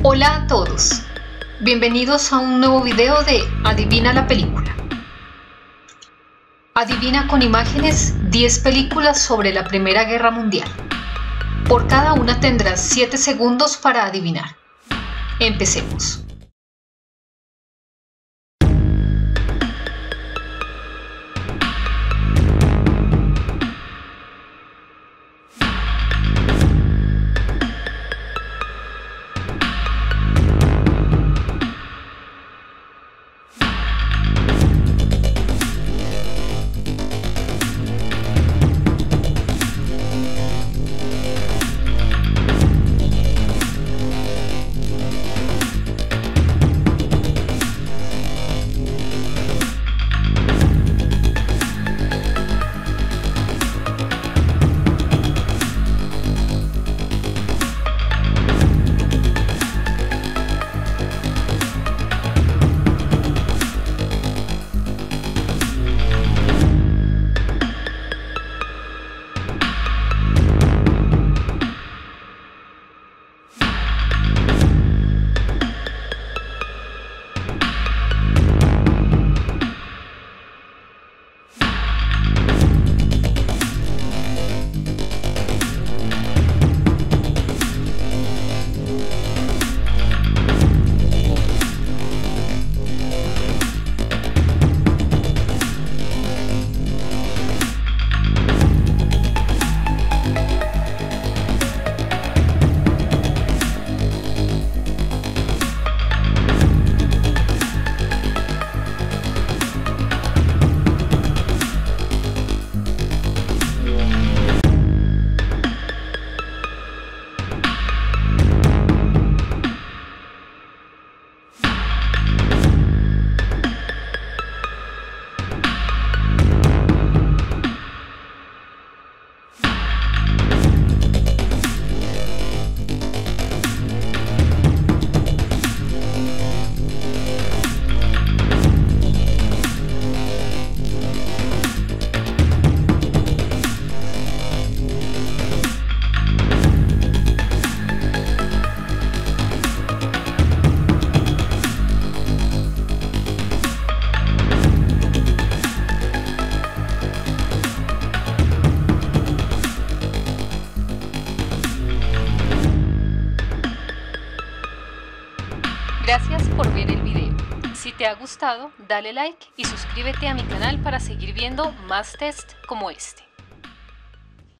Hola a todos, bienvenidos a un nuevo video de Adivina la película. Adivina con imágenes 10 películas sobre la Primera Guerra Mundial. Por cada una tendrás 7 segundos para adivinar. Empecemos. Gracias por ver el video. Si te ha gustado, dale like y suscríbete a mi canal para seguir viendo más test como este.